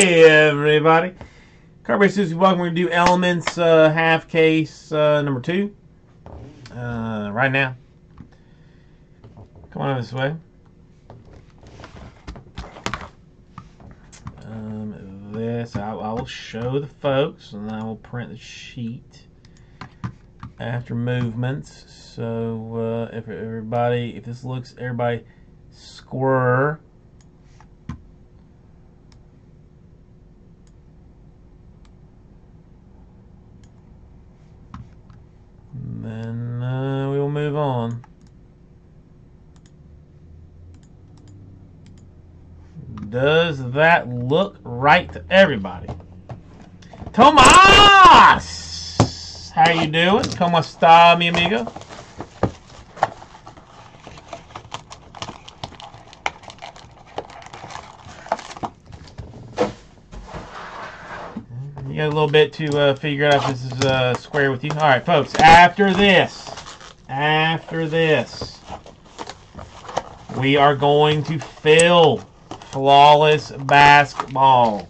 Hey, everybody. Carberry Susie, welcome. We're to do Elements uh, half case uh, number two uh, right now. Come on this way. Um, this, I, I will show the folks and I will print the sheet after movements. So uh, if everybody, if this looks, everybody square. Then uh, we will move on. Does that look right to everybody? Tomas! How you doing? ¿Cómo está, mi amigo? Got a little bit to uh, figure out if this is uh, square with you. All right, folks. After this, after this, we are going to fill flawless basketball.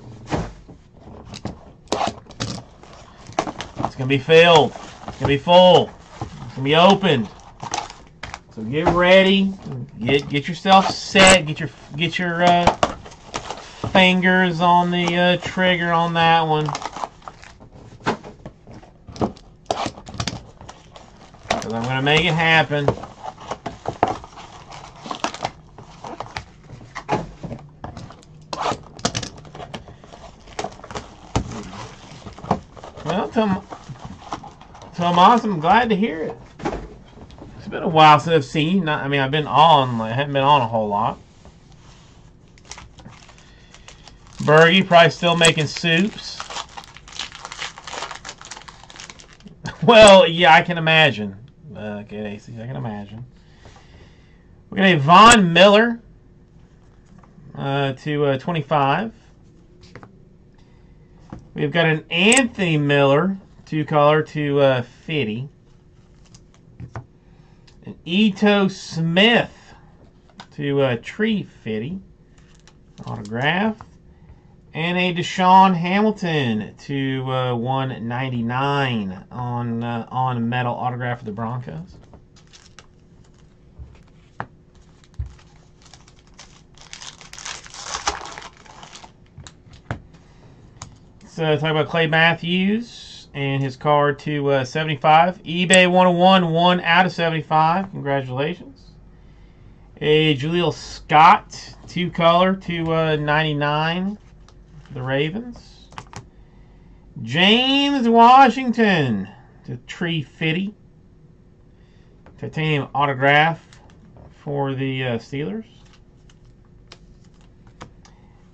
It's gonna be filled. It's gonna be full. It's gonna be opened. So get ready. Get get yourself set. Get your get your uh, fingers on the uh, trigger on that one. Because I'm gonna make it happen. Well, Tom, Tomas, I'm glad to hear it. It's been a while since I've seen I mean, I've been on. I haven't been on a whole lot. Bergie probably still making soups. well, yeah, I can imagine. Uh, okay, AC, I can imagine. We're going to have Von Miller uh, to uh, 25. We've got an Anthony Miller, two color to uh, 50. An Ito Smith to uh, Tree 50. Autograph. And a DaeSean Hamilton to uh, 199 on uh, on metal autograph of the Broncos. So talk about Clay Matthews and his card to uh, 75. eBay 101, one out of 75. Congratulations. A Jaleel Scott, two color to uh, 99 for the Ravens. James Washington to Tree Fitty. Titanium autograph for the uh, Steelers.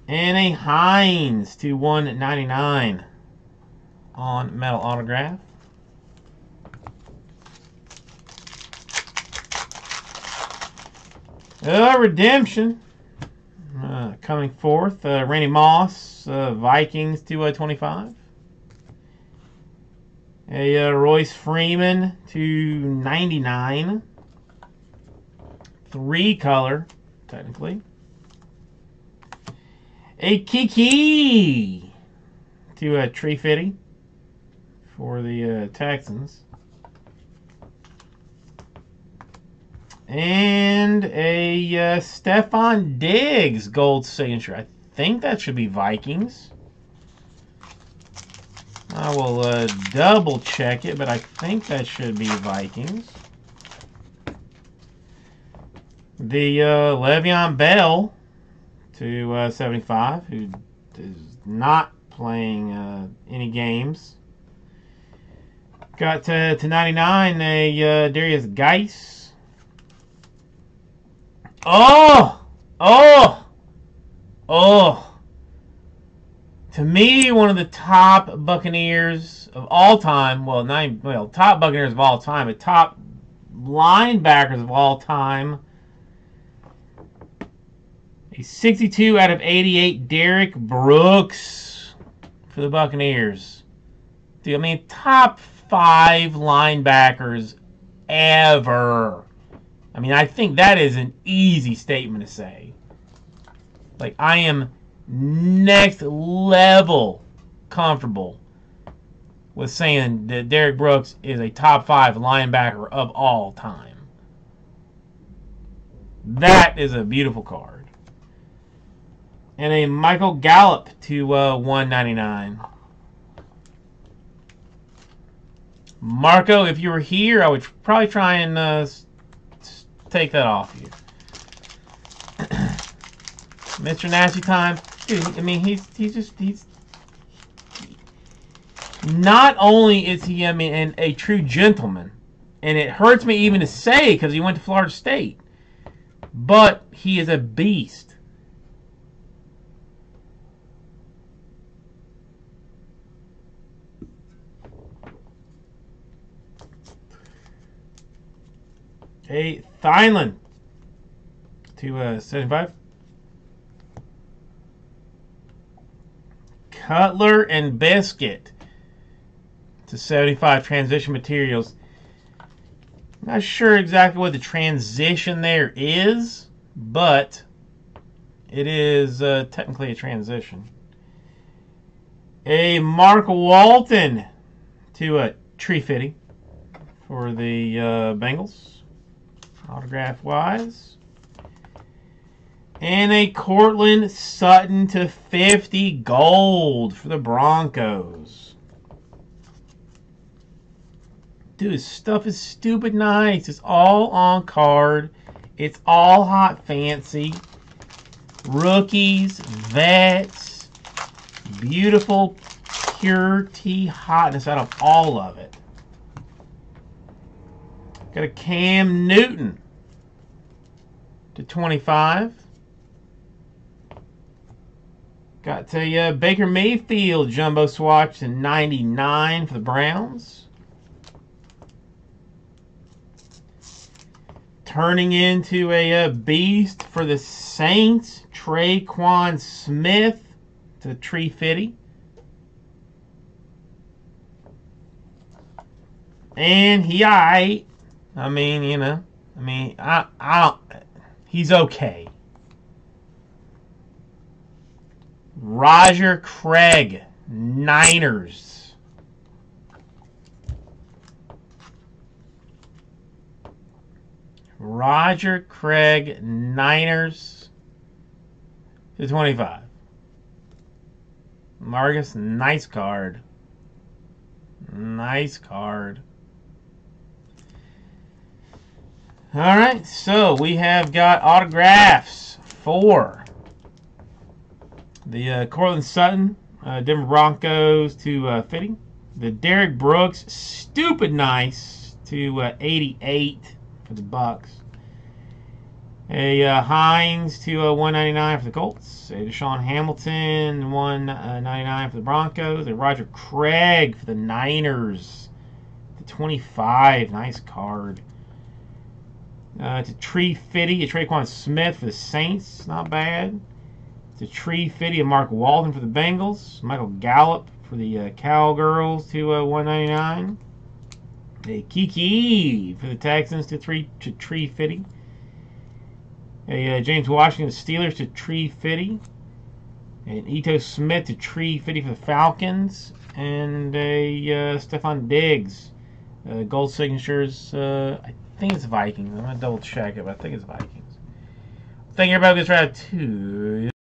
And a Hines to 199 on metal autograph. Uh, redemption uh, coming forth. Uh, Randy Moss, uh, Vikings to uh, 25. A uh, Royce Freeman to 99. Three color, technically. A Keke to a Tree Fitty for the uh, Texans. And a uh, Stefon Diggs gold signature. I think that should be Vikings. I will uh, double check it, but I think that should be Vikings. The uh, Le'Veon Bell to uh, 75, who is not playing uh, any games. Got to, to 99, a uh, Derrius Guice. Oh! Oh! Oh! To me, one of the top Buccaneers of all time, well, not well, top Buccaneers of all time, but top linebackers of all time. A 62 out of 88, Derrick Brooks for the Buccaneers. Dude, I mean, top five linebackers ever. I mean, I think that is an easy statement to say. Like, I am next level comfortable with saying that Derrick Brooks is a top five linebacker of all time. That is a beautiful card. And a Michael Gallup to uh, 199. Marco, if you were here, I would probably try and uh, take that off you. Mr. Nasty Time, dude. I mean, he's he's just he's. Not only is he, I mean, a true gentleman, and it hurts me even to say because he went to Florida State, but he is a beast. A Thielen to uh, 75. Cutler and Biscuit to 75 transition materials. Not sure exactly what the transition there is, but it is uh, technically a transition. A Mark Walton to a tree fitting for the uh, Bengals, autograph wise. And a Courtland Sutton to 50 gold for the Broncos. Dude, this stuff is stupid nice. It's all on card. It's all hot fancy. Rookies, vets, beautiful pure tea hotness out of all of it. Got a Cam Newton to 25. Got a uh, Baker Mayfield jumbo swatch to 99 for the Browns. Turning into a uh, beast for the Saints, Tre'Quan Smith to Tree Fitty. And he, I, I mean, you know, I mean, I, I, he's okay. Roger Craig, Niners. Roger Craig, Niners to 25. Marcus, nice card. Nice card. All right, so we have got autographs for the uh, Sutton, uh, Denver Broncos to uh, fitting. The Derrick Brooks, stupid nice to uh, 88 for the Bucks. A uh, Hines to uh, 199 for the Colts. A DaeSean Hamilton 199 for the Broncos. A Roger Craig for the Niners. The 25, nice card. Uh, to Tree Fitty, a Tre'Quan Smith for the Saints, not bad. A tree fitty of Mark Walton for the Bengals. Michael Gallup for the uh, Cowgirls to uh, 199. A Keke for the Texans to three to tree fitty. A uh, James Washington Steelers to tree fitty. And Ito Smith to tree fitty for the Falcons. And a uh, Stefon Diggs. Uh, gold signatures. Uh, I think it's Vikings. I'm to double check it, but I think it's Vikings. Thank you everybody. This round two.